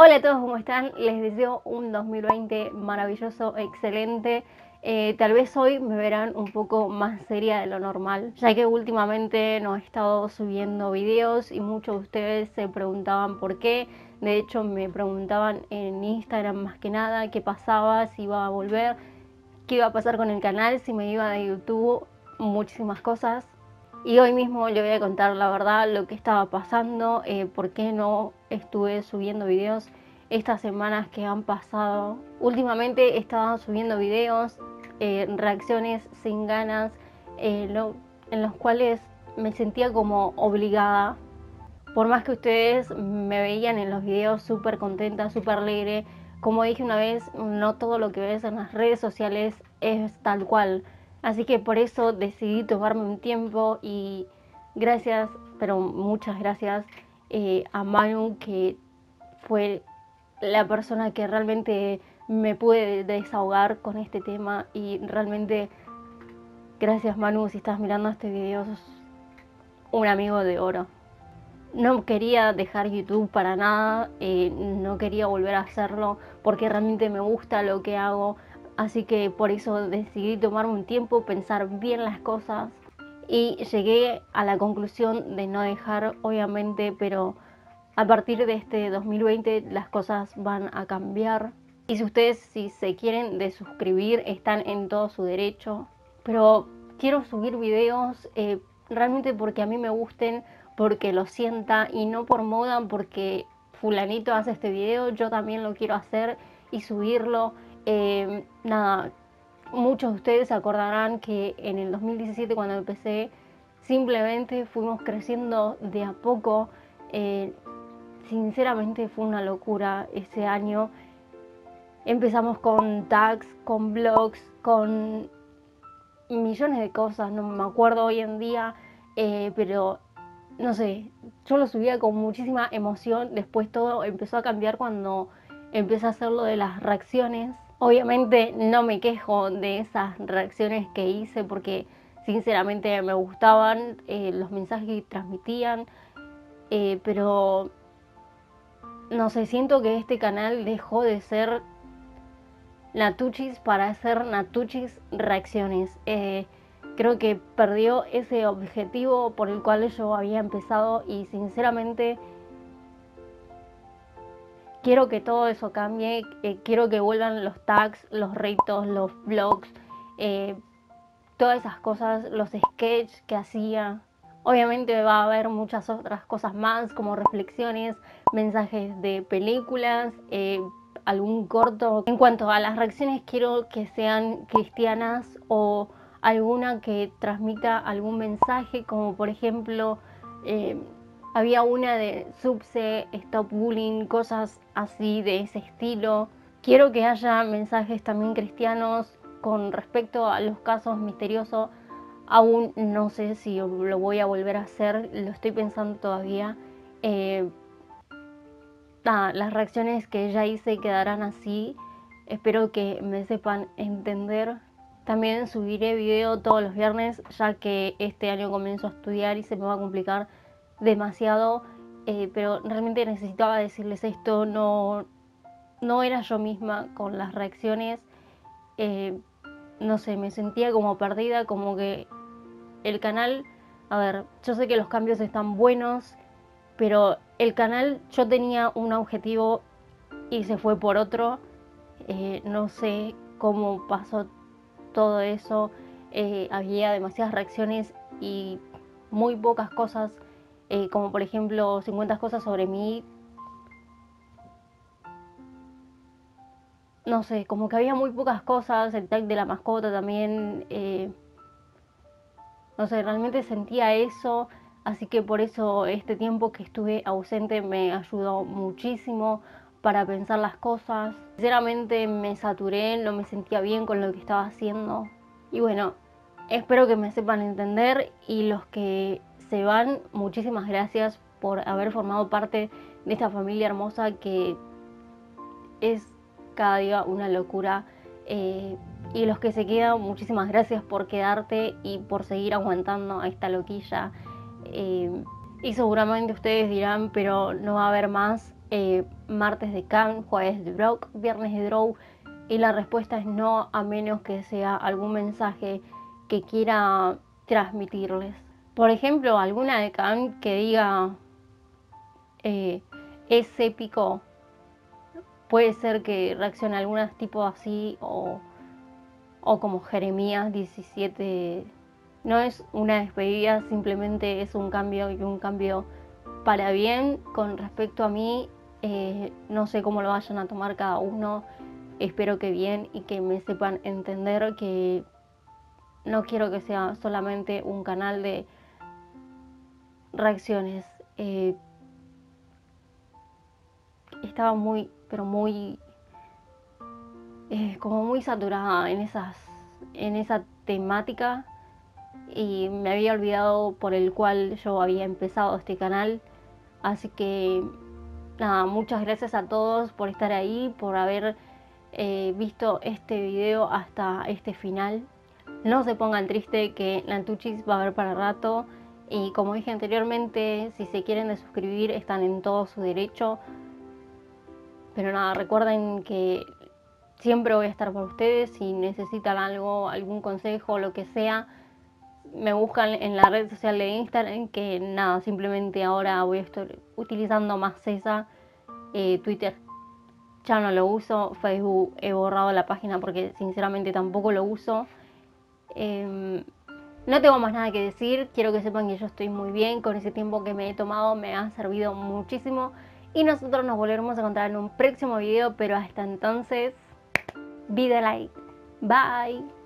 Hola a todos, ¿cómo están? Les deseo un 2020 maravilloso, excelente. Eh, tal vez hoy me verán un poco más seria de lo normal, ya que últimamente no he estado subiendo videos y muchos de ustedes se preguntaban por qué. De hecho, me preguntaban en Instagram más que nada qué pasaba, si iba a volver, qué iba a pasar con el canal, si me iba de YouTube, muchísimas cosas. Y hoy mismo le voy a contar la verdad lo que estaba pasando, eh, por qué no estuve subiendo videos estas semanas que han pasado. Últimamente estaba subiendo videos, eh, reacciones sin ganas, eh, en los cuales me sentía como obligada. Por más que ustedes me veían en los videos súper contenta, súper alegre, como dije una vez, no todo lo que ves en las redes sociales es tal cual. Así que por eso decidí tomarme un tiempo y gracias, pero muchas gracias eh, a Manu que fue la persona que realmente me pude desahogar con este tema y realmente gracias Manu si estás mirando este video sos un amigo de oro. No quería dejar YouTube para nada, eh, no quería volver a hacerlo porque realmente me gusta lo que hago, Así que por eso decidí tomarme un tiempo, pensar bien las cosas y llegué a la conclusión de no dejar, obviamente, pero a partir de este 2020 las cosas van a cambiar. Y si ustedes, si se quieren desuscribir, están en todo su derecho. Pero quiero subir videos eh, realmente porque a mí me gusten, porque lo sienta y no por moda, porque fulanito hace este video, yo también lo quiero hacer y subirlo eh, nada, muchos de ustedes acordarán que en el 2017 cuando empecé simplemente fuimos creciendo de a poco. Eh, sinceramente fue una locura ese año. Empezamos con tags, con blogs, con millones de cosas, no me acuerdo hoy en día, eh, pero no sé, yo lo subía con muchísima emoción. Después todo empezó a cambiar cuando empecé a hacer lo de las reacciones Obviamente no me quejo de esas reacciones que hice porque sinceramente me gustaban eh, los mensajes que transmitían, eh, pero no sé, siento que este canal dejó de ser Natuchis para hacer Natuchis reacciones. Eh, creo que perdió ese objetivo por el cual yo había empezado y sinceramente quiero que todo eso cambie, eh, quiero que vuelvan los tags, los retos, los vlogs, eh, todas esas cosas, los sketches que hacía. Obviamente va a haber muchas otras cosas más como reflexiones, mensajes de películas, eh, algún corto. En cuanto a las reacciones quiero que sean cristianas o alguna que transmita algún mensaje como por ejemplo había una de Subse, Stop Bullying, cosas así de ese estilo. Quiero que haya mensajes también cristianos con respecto a los casos misteriosos. Aún no sé si lo voy a volver a hacer, lo estoy pensando todavía. Eh, las reacciones que ya hice quedarán así. Espero que me sepan entender. También subiré video todos los viernes, ya que este año comienzo a estudiar y se me va a complicar demasiado, eh, pero realmente necesitaba decirles esto, no, no era yo misma con las reacciones, eh, no sé, me sentía como perdida, como que el canal, a ver, yo sé que los cambios están buenos, pero el canal yo tenía un objetivo y se fue por otro, eh, no sé cómo pasó todo eso, había demasiadas reacciones y muy pocas cosas eh, como por ejemplo 50 cosas sobre mí. No sé, como que había muy pocas cosas, el tag de la mascota también. Eh, no sé, realmente sentía eso, así que por eso este tiempo que estuve ausente me ayudó muchísimo para pensar las cosas. Sinceramente me saturé, no me sentía bien con lo que estaba haciendo. Y bueno, espero que me sepan entender y los que se van, muchísimas gracias por haber formado parte de esta familia hermosa que es cada día una locura. Eh, y los que se quedan, muchísimas gracias por quedarte y por seguir aguantando a esta loquilla. Eh, y seguramente ustedes dirán, pero no va a haber más. eh, martes de Cam, jueves de Brock, viernes de Draw. Y la respuesta es no, a menos que sea algún mensaje que quiera transmitirles. Por ejemplo, alguna de Cam que diga eh, es épico. Puede ser que reaccione a algunas tipo así o, o como Jeremías 17. No es una despedida, simplemente es un cambio y un cambio para bien. Con respecto a mí, eh, no sé cómo lo vayan a tomar cada uno. Espero que bien y que me sepan entender que no quiero que sea solamente un canal de reacciones. Eh, estaba muy, pero muy, eh, como muy saturada en esas, en esa temática y me había olvidado por el cual yo había empezado este canal. Así que nada, muchas gracias a todos por estar ahí, por haber eh, visto este video hasta este final. No se pongan triste que Nantuchis va a haber para rato. Y como dije anteriormente, si se quieren de suscribir están en todo su derecho. Pero nada, recuerden que siempre voy a estar por ustedes. Si necesitan algo, algún consejo, lo que sea, me buscan en la red social de Instagram. Que nada, simplemente ahora voy a estar utilizando más esa. Eh, Twitter ya no lo uso. Facebook he borrado la página porque sinceramente tampoco lo uso. Em, no tengo más nada que decir. Quiero que sepan que yo estoy muy bien. Con ese tiempo que me he tomado me ha servido muchísimo. Y nosotros nos volveremos a encontrar en un próximo video, pero hasta entonces, vida light. Bye.